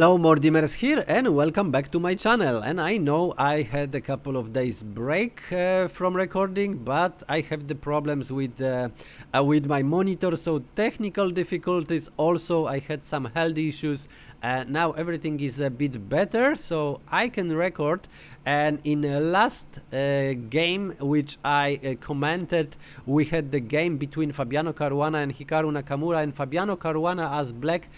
Hello Mordimers here and welcome back to my channel. And I know I had a couple of days break uh, from recording but I have the problems with uh, uh, with my monitor so technical difficulties. Also I had some health issues uh, now everything is a bit better so I can record. And in the last uh, game which I uh, commented we had the game between Fabiano Caruana and Hikaru Nakamura and Fabiano Caruana as black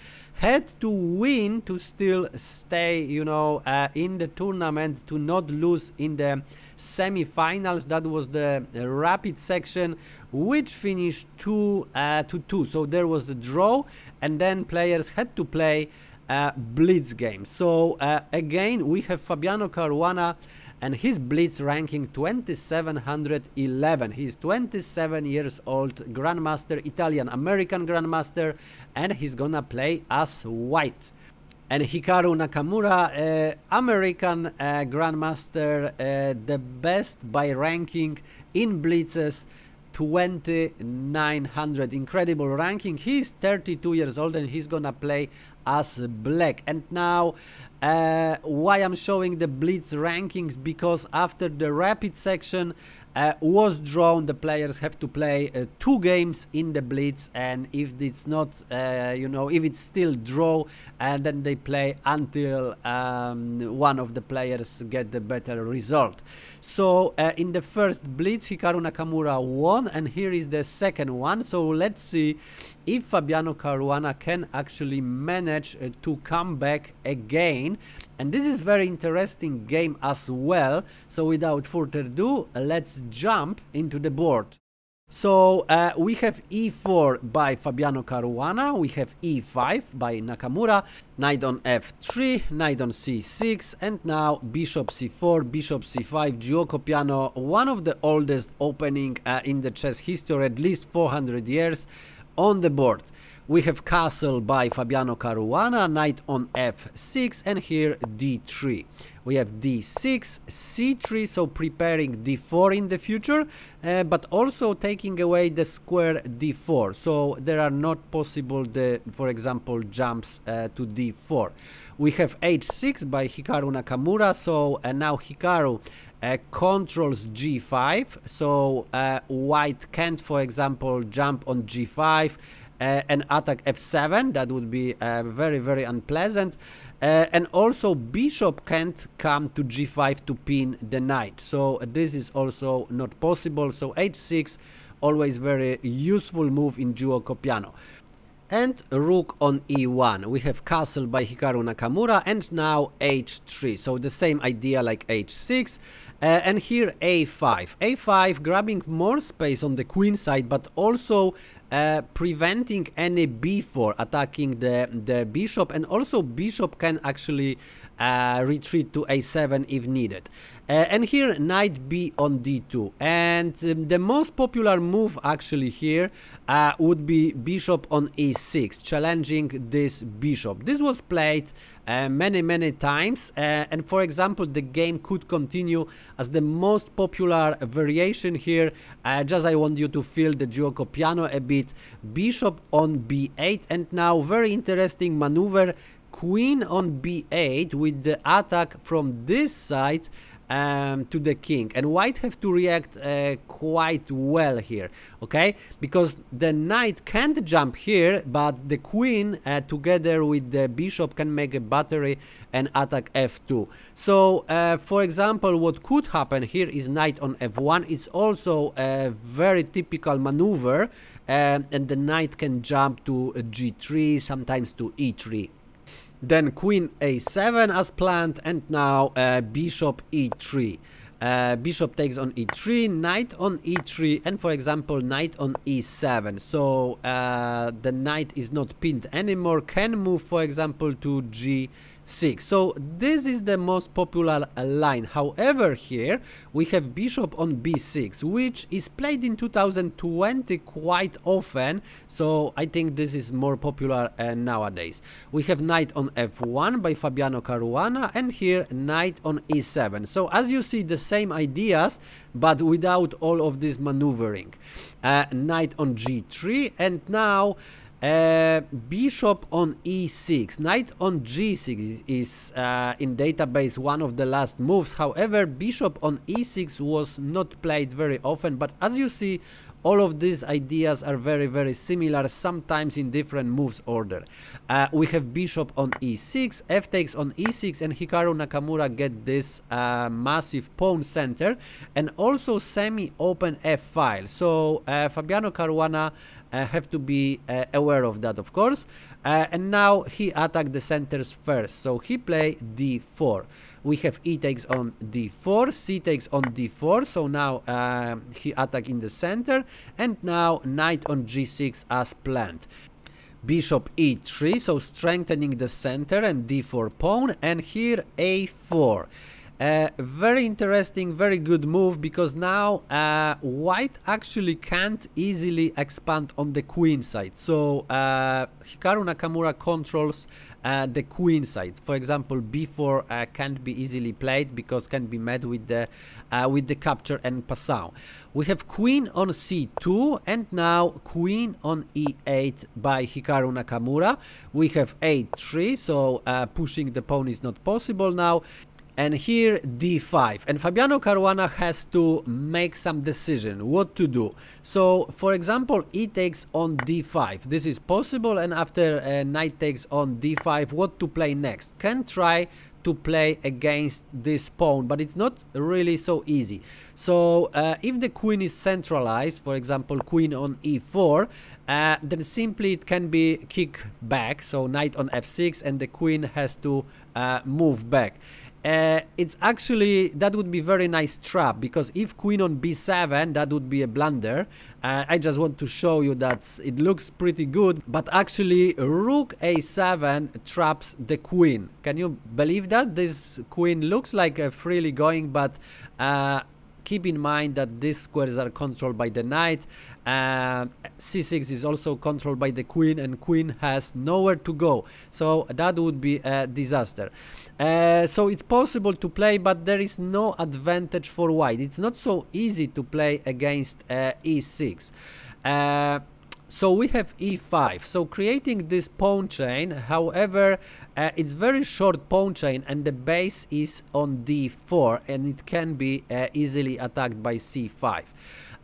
had to win to still stay, you know, uh, in the tournament to not lose in the semi-finals. That was the rapid section, which finished two uh, to two. So there was a draw, and then players had to play uh, blitz game. So uh, again, we have Fabiano Caruana and his blitz ranking 2711 he's 27 years old grandmaster italian american grandmaster and he's gonna play as white. And Hikaru Nakamura, uh, American uh, Grandmaster, uh, the best by ranking in blitzes, 2900 incredible ranking. He's 32 years old and he's gonna play as black. And now uh, why I'm showing the blitz rankings? Because after the rapid section uh, was drawn the players have to play uh, two games in the blitz. And if it's not uh, you know if it's still draw and then they play until um, one of the players get the better result. So uh, in the first blitz Hikaru Nakamura won. And here is the second one. So let's see if Fabiano Caruana can actually manage uh, to come back again. And this is very interesting game as well. So without further ado let's jump into the board. So uh, we have e4 by Fabiano Caruana, we have e5 by Nakamura, knight on f3, knight on c6, and now bishop c4, bishop c5, Giuoco Piano, one of the oldest opening uh, in the chess history, at least 400 years on the board. We have castle by Fabiano Caruana, knight on f6 and here d3. We have d6, c3, so preparing d4 in the future, uh, but also taking away the square d4. So there are not possible, the, for example, jumps uh, to d4. We have h6 by Hikaru Nakamura, so uh, now Hikaru uh, controls g5 so uh, white can't for example jump on g5 uh, and attack f7 that would be uh, very very unpleasant. Uh, and also bishop can't come to g5 to pin the knight. So this is also not possible. So h6 always very useful move in Giuoco Piano and rook on e1 we have castle by Hikaru Nakamura and now h3 so the same idea like h6 uh, and here a5 a5 grabbing more space on the queen side but also uh, preventing any b4 attacking the the bishop. And also bishop can actually uh, retreat to a7 if needed. Uh, and here knight b on d2 and um, the most popular move actually here uh, would be bishop on e6 challenging this bishop. This was played uh, many many times. And for example the game could continue as the most popular variation here. Just I want you to feel the Giuoco piano a bit bishop on b8 and now very interesting maneuver queen on b8 with the attack from this side um, to the king. And white have to react uh, quite well here okay? Because the knight can't jump here but the queen uh, together with the bishop can make a battery and attack f2 so uh, for example what could happen here is knight on f1 it's also a very typical maneuver um, and the knight can jump to g3 sometimes to e3 then queen a7 as planned and now uh, bishop e3 uh, bishop takes on e3 knight on e3 and for example knight on e7 so uh, the knight is not pinned anymore can move for example to g 6 so this is the most popular line. However here we have bishop on b6 which is played in 2020 quite often. So i think this is more popular uh, nowadays. We have knight on f1 by fabiano caruana and here knight on e7 so as you see the same ideas but without all of this maneuvering. Uh, knight on g3 and now Uh, bishop on e6, knight on g6 is, is uh, in database one of the last moves. However, bishop on e6 was not played very often, but as you see, all of these ideas are very very similar sometimes in different moves order. Uh, we have bishop on e6 f takes on e6 and hikaru nakamura get this uh, massive pawn center and also semi-open f file. So uh, fabiano caruana uh, have to be uh, aware of that of course. Uh, and now he attacked the centers first. So he play d4 we have e takes on d4 c takes on d4 so now uh, he attack in the center and now knight on g6 as planned bishop e3 so strengthening the center and d4 pawn and here a4 uh, very interesting, very good move because now uh, white actually can't easily expand on the queen side. So uh, Hikaru Nakamura controls uh, the queen side. For example, b4 uh, can't be easily played because can be met with the with the capture en passant. We have queen on c2 and now queen on e8 by Hikaru Nakamura. We have a3, so pushing the pawn is not possible now and here d5 and Fabiano Caruana has to make some decision what to do. So for example e takes on d5 this is possible and after uh, knight takes on d5 what to play next? Can try to play against this pawn but it's not really so easy. So uh, if the queen is centralized for example queen on e4 uh, then simply it can be kick back so knight on f6 and the queen has to uh, move back uh, it's actually that would be very nice trap because if queen on b7 that would be a blunder. Uh, I just want to show you that it looks pretty good but actually rook a7 traps the queen. Can you believe that? This queen looks like a freely going but uh, keep in mind that these squares are controlled by the knight uh, c6 is also controlled by the queen and queen has nowhere to go. So that would be a disaster. Uh, so it's possible to play but there is no advantage for white. It's not so easy to play against uh, e6 uh, so we have e5 so creating this pawn chain however uh, it's very short pawn chain and the base is on d4 and it can be uh, easily attacked by c5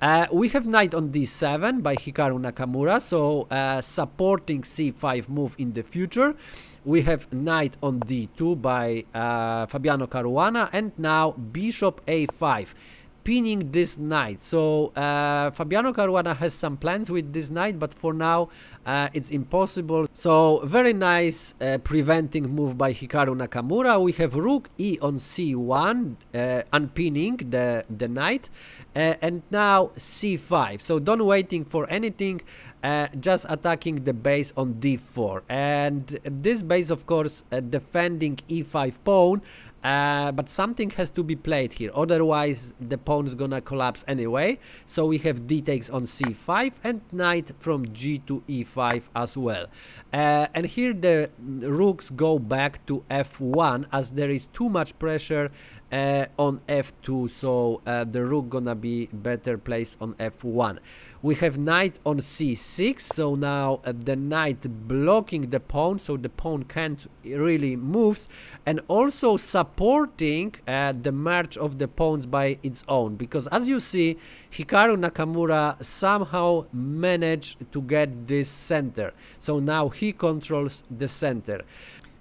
uh, we have knight on d7 by Hikaru Nakamura, so uh, supporting c5 move in the future. We have knight on d2 by uh, Fabiano Caruana, and now bishop a5 pinning this knight. So uh, Fabiano Caruana has some plans with this knight, but for now uh, it's impossible. So very nice uh, preventing move by Hikaru Nakamura. We have rook e on c1, uh, unpinning the, the knight, uh, and now c5. So don't waiting for anything, uh, just attacking the base on d4. And this base, of course, defending e5 pawn, uh, but something has to be played here. Otherwise the pawn is gonna collapse anyway. So we have d takes on c5 and knight from g to e5 as well. Uh, and here the rooks go back to f1 as there is too much pressure uh, on f2 so uh, the rook gonna be better placed on f1 we have knight on c6 so now uh, the knight blocking the pawn so the pawn can't really moves and also supporting uh, the march of the pawns by its own because as you see Hikaru Nakamura somehow managed to get this center. So now he controls the center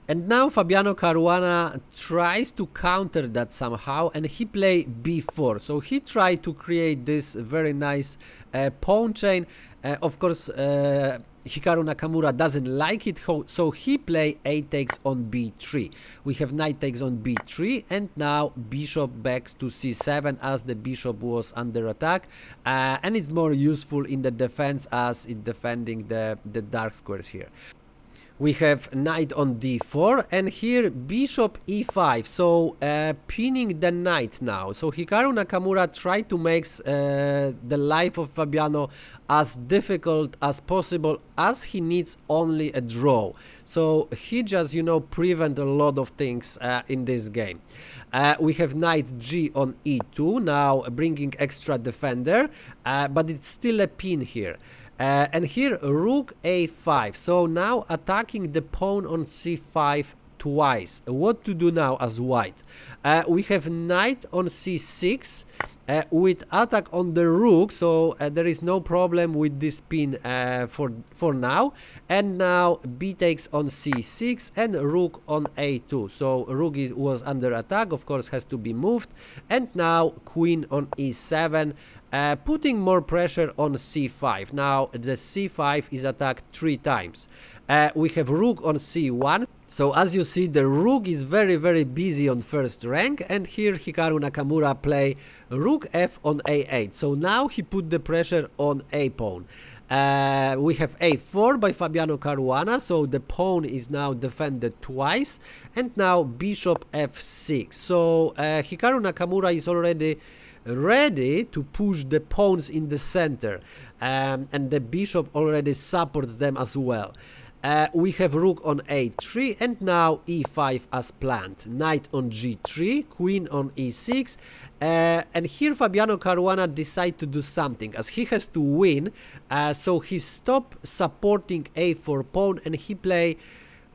and now Fabiano Caruana tries to counter that somehow and he play b4. So he tried to create this very nice uh, pawn chain. Uh, of course, uh, Hikaru Nakamura doesn't like it, so he play a takes on b3. We have knight takes on b3 and now bishop backs to c7 as the bishop was under attack. Uh, and it's more useful in the defense as it defending the, the dark squares here we have knight on d4 and here bishop e5 so uh, pinning the knight now. So Hikaru Nakamura tried to make uh, the life of Fabiano as difficult as possible as he needs only a draw. So he just you know prevent a lot of things uh, in this game. Uh, we have knight g on e2 now bringing extra defender uh, but it's still a pin here Uh, and here rook a5. So now attacking the pawn on c5 twice. What to do now as white? Uh, we have knight on c6 uh, with attack on the rook so uh, there is no problem with this pin uh, for for now. And now b takes on c6 and rook on a2 so rook is, was under attack of course has to be moved. And now queen on e7 uh, putting more pressure on c5 now the c5 is attacked three times. Uh, we have rook on c1 so as you see the rook is very very busy on first rank and here Hikaru Nakamura play rook f on a8 so now he put the pressure on a pawn. Uh, we have a4 by Fabiano Caruana so the pawn is now defended twice and now bishop f6 so uh, Hikaru Nakamura is already ready to push the pawns in the center um, and the bishop already supports them as well uh, we have rook on a3 and now e5 as planned. Knight on g3, queen on e6 uh, and here Fabiano Caruana decide to do something as he has to win uh, so he stop supporting a4 pawn and he play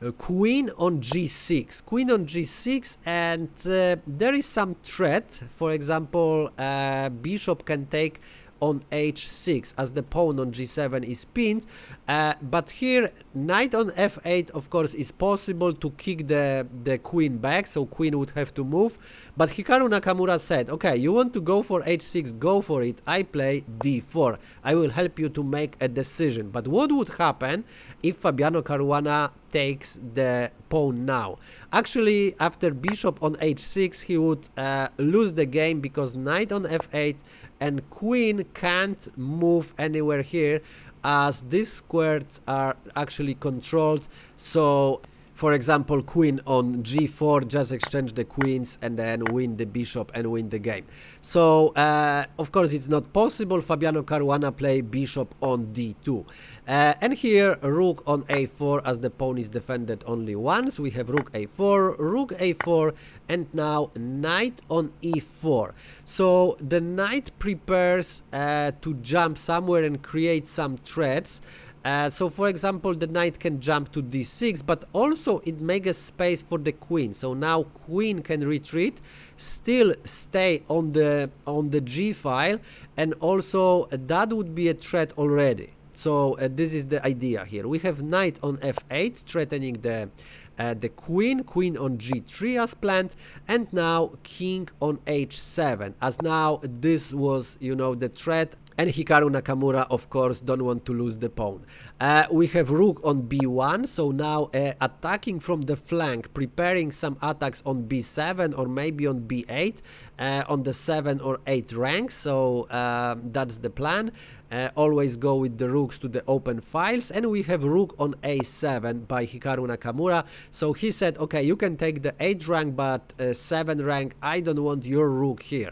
uh, queen on g6 queen on g6 and uh, there is some threat for example uh, bishop can take on h6 as the pawn on g7 is pinned. Uh, but here knight on f8 of course is possible to kick the the queen back so queen would have to move. But Hikaru Nakamura said okay you want to go for h6 go for it. I play d4 I will help you to make a decision. But what would happen if Fabiano Caruana takes the pawn now. Actually, after bishop on h6, he would uh, lose the game because knight on f8 and queen can't move anywhere here as these squares are actually controlled. So for example, queen on g4, just exchange the queens and then win the bishop and win the game. So, uh, of course, it's not possible. Fabiano Caruana play bishop on d2. Uh, and here, rook on a4 as the pawn is defended only once. We have rook a4, rook a4, and now knight on e4. So, the knight prepares uh, to jump somewhere and create some threats. Uh, so for example the knight can jump to d6 but also it makes a space for the queen. So now queen can retreat still stay on the on the g file and also that would be a threat already. So uh, this is the idea here. We have knight on f8 threatening the uh, the queen queen on g3 as planned and now king on h7 as now this was you know the threat and Hikaru Nakamura of course don't want to lose the pawn. Uh, we have rook on b1 so now uh, attacking from the flank preparing some attacks on b7 or maybe on b8 uh, on the 7 or 8 ranks so um, that's the plan. Uh, always go with the rooks to the open files and we have rook on a7 by Hikaru Nakamura. So he said okay you can take the 8 rank but uh, 7 rank I don't want your rook here.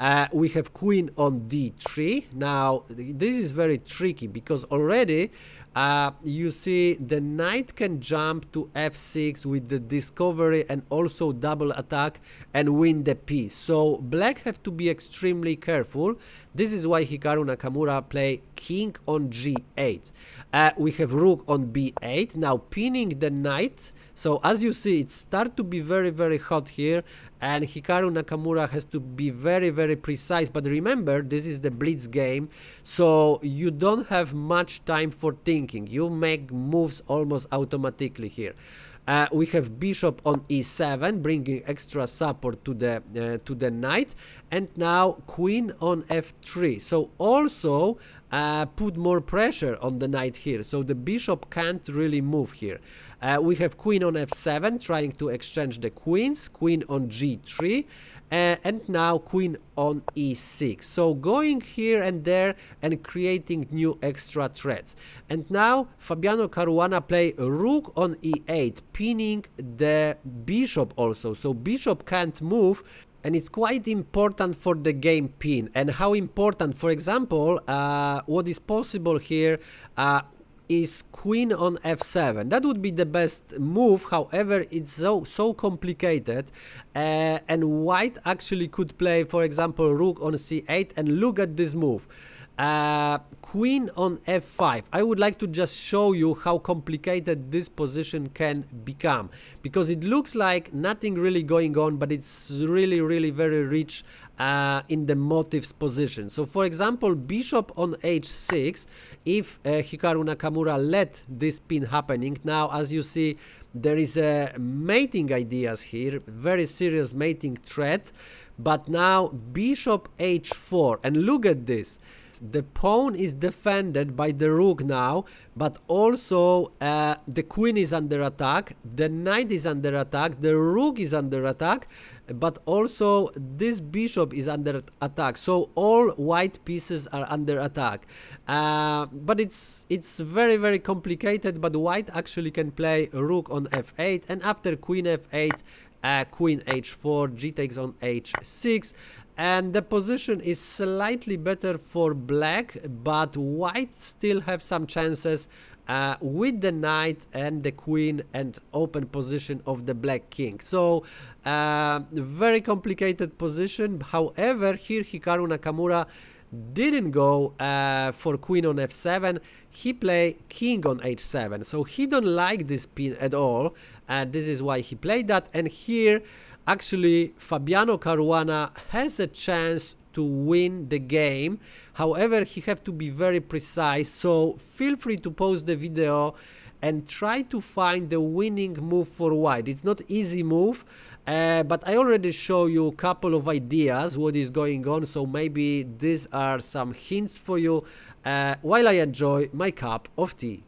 Uh, we have queen on d3 now this is very tricky because already uh, you see the knight can jump to f6 with the discovery and also double attack and win the piece. So black have to be extremely careful. This is why Hikaru Nakamura play king on g8 uh, we have rook on b8 now pinning the knight. So as you see, it start to be very, very hot here and Hikaru Nakamura has to be very, very precise. But remember, this is the Blitz game, so you don't have much time for thinking. You make moves almost automatically here. Uh, we have bishop on e7 bringing extra support to the uh, to the knight and now queen on f3 so also uh, put more pressure on the knight here. So the bishop can't really move here. Uh, we have queen on f7 trying to exchange the queens queen on g3 uh, and now queen on e6 so going here and there and creating new extra threats. And now Fabiano Caruana play rook on e8 pinning the bishop also. So bishop can't move and it's quite important for the game pin and how important for example uh, what is possible here uh, is queen on f7. That would be the best move, however, it's so, so complicated uh, and white actually could play, for example, rook on c8 and look at this move. Uh, queen on f5 I would like to just show you how complicated this position can become. Because it looks like nothing really going on but it's really really very rich uh, in the motives position. So for example bishop on h6 if uh, Hikaru Nakamura let this pin happening now as you see there is a mating ideas here very serious mating threat. But now bishop h4 and look at this the pawn is defended by the rook now, but also uh, the queen is under attack, the knight is under attack, the rook is under attack, but also this bishop is under attack. So all white pieces are under attack. Uh, but it's it's very very complicated. But white actually can play rook on f8, and after queen f8, uh, queen h4, g takes on h6 and the position is slightly better for black but white still have some chances uh, with the knight and the queen and open position of the black king. So uh, very complicated position. However here Hikaru Nakamura didn't go uh, for queen on f7 he play king on h7 so he don't like this pin at all and this is why he played that. And here actually Fabiano Caruana has a chance to win the game. However he have to be very precise. So feel free to pause the video and try to find the winning move for white. It's not easy move uh, but I already show you a couple of ideas what is going on. So maybe these are some hints for you. Uh, while I enjoy my cup of tea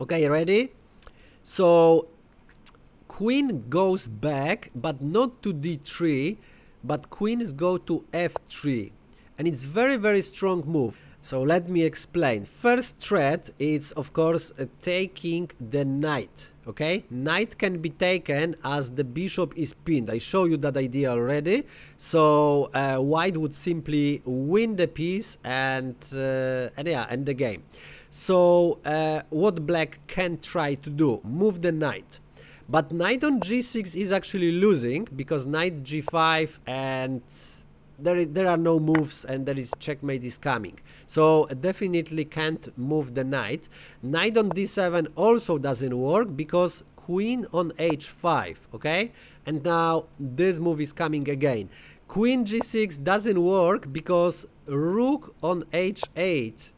Okay, ready? So queen goes back, but not to d3, but queens go to f3. And it's very, very strong move. So let me explain. First threat is, of course, uh, taking the knight. Okay, knight can be taken as the bishop is pinned. I show you that idea already. So uh, white would simply win the piece and, uh, and yeah, end the game. So uh, what black can try to do? Move the knight. But knight on g6 is actually losing because knight g5 and there, is, there are no moves and there is checkmate is coming. So definitely can't move the knight. Knight on d7 also doesn't work because queen on h5, okay? And now this move is coming again. Queen g6 doesn't work because rook on h8,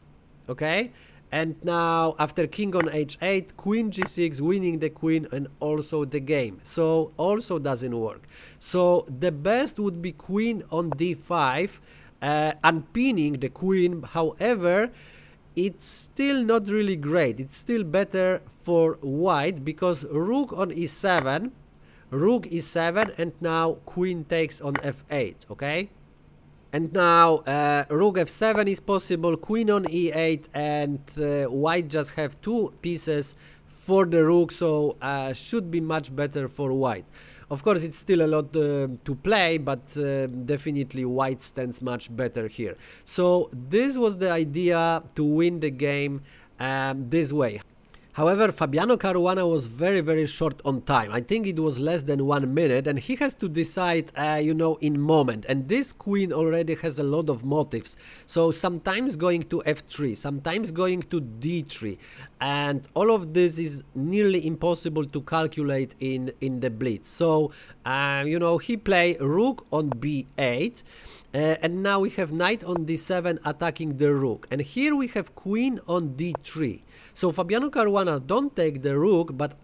okay? And now after king on h8, queen g6, winning the queen and also the game. So also doesn't work. So the best would be queen on d5, uh, unpinning the queen. However, it's still not really great. It's still better for white because rook on e7, rook e7 and now queen takes on f8, okay? And now uh, rook f7 is possible, queen on e8 and uh, white just have two pieces for the rook so uh, should be much better for white. Of course it's still a lot uh, to play but uh, definitely white stands much better here. So this was the idea to win the game um, this way. However, Fabiano Caruana was very, very short on time. I think it was less than one minute and he has to decide, uh, you know, in moment. And this queen already has a lot of motives. So sometimes going to f3, sometimes going to d3. And all of this is nearly impossible to calculate in, in the blitz. So, uh, you know, he play rook on b8. Uh, and now we have knight on d7 attacking the rook. And here we have queen on d3. So Fabiano Caruana don't take the rook, but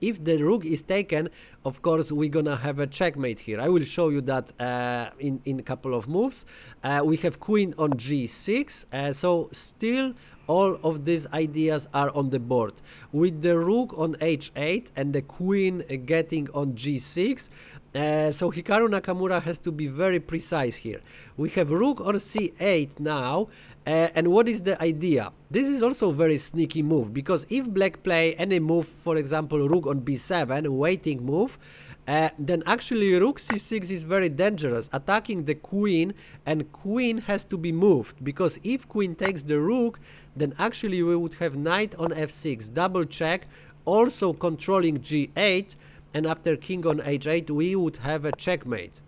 if the rook is taken, of course, we're gonna have a checkmate here. I will show you that uh, in, in a couple of moves. Uh, we have queen on g6, uh, so still all of these ideas are on the board. With the rook on h8 and the queen getting on g6, uh, so Hikaru Nakamura has to be very precise here. We have rook on c8 now, uh, and what is the idea? This is also very sneaky move, because if black play any move, for example, rook on b7, waiting move, uh, then actually rook c6 is very dangerous, attacking the queen, and queen has to be moved, because if queen takes the rook, then actually we would have knight on f6, double check, also controlling g8, and after king on h8 we would have a checkmate.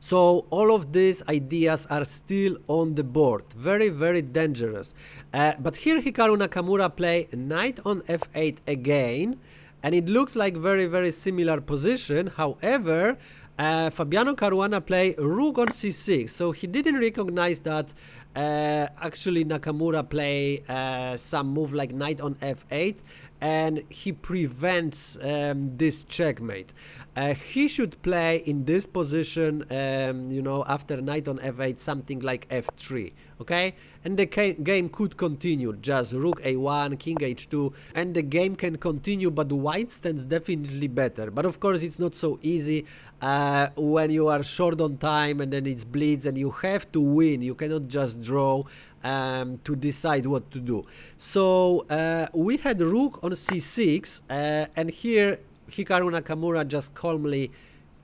So all of these ideas are still on the board. Very, very dangerous. Uh, but here Hikaru Nakamura play knight on f8 again. And it looks like very, very similar position. However, uh, Fabiano Caruana play rook on c6. So he didn't recognize that uh, actually Nakamura play uh, some move like knight on f8 and he prevents um, this checkmate. Uh, he should play in this position, um, you know, after knight on f8, something like f3, okay? And the game could continue, just rook a1, king h2, and the game can continue, but white stands definitely better. But of course, it's not so easy uh, when you are short on time and then it's blitz and you have to win. You cannot just draw um, to decide what to do. So uh, we had rook on c6 uh, and here Hikaru Nakamura just calmly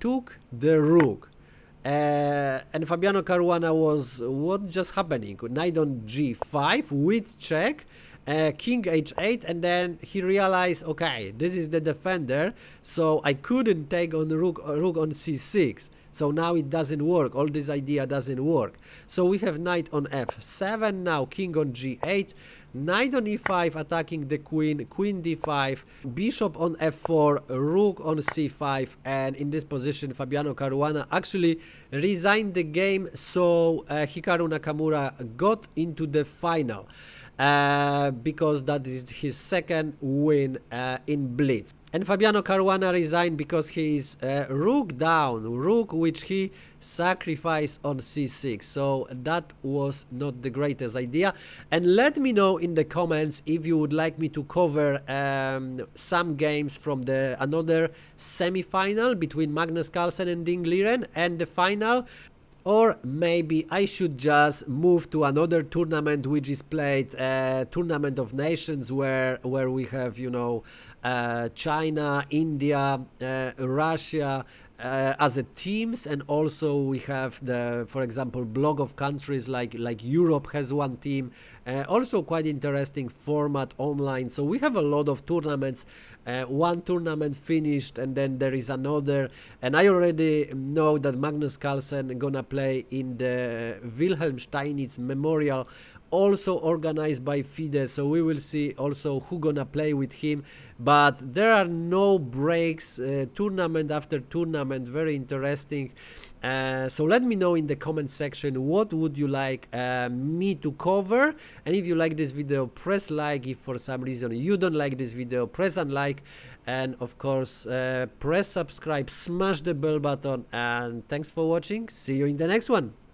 took the rook. Uh, and Fabiano Caruana was what just happening? Knight on g5 with check, uh, king h8, and then he realized, okay, this is the defender, so I couldn't take on rook, rook on c6. So now it doesn't work. All this idea doesn't work. So we have knight on f7 now, king on g8, knight on e5 attacking the queen, queen d5, bishop on f4, rook on c5, and in this position Fabiano Caruana actually resigned the game, so uh, Hikaru Nakamura got into the final. Uh, because that is his second win uh, in Blitz. And Fabiano Caruana resigned because he is uh, rook down, rook which he sacrificed on c6. So that was not the greatest idea. And let me know in the comments if you would like me to cover um, some games from the another semi-final between Magnus Carlsen and Ding Liren and the final or maybe I should just move to another tournament which is played uh, tournament of nations where where we have you know uh, China, India, uh, Russia, uh, as a teams and also we have the for example block of countries like like Europe has one team. Uh, also quite interesting format online. So we have a lot of tournaments uh, one tournament finished and then there is another. And I already know that Magnus Carlsen gonna play in the Wilhelm Steinitz Memorial also organized by FIDE so we will see also who gonna play with him. But there are no breaks uh, tournament after tournament very interesting. Uh, so let me know in the comment section what would you like uh, me to cover. And if you like this video press like. If for some reason you don't like this video press unlike and of course uh, press subscribe smash the bell button. And thanks for watching. See you in the next one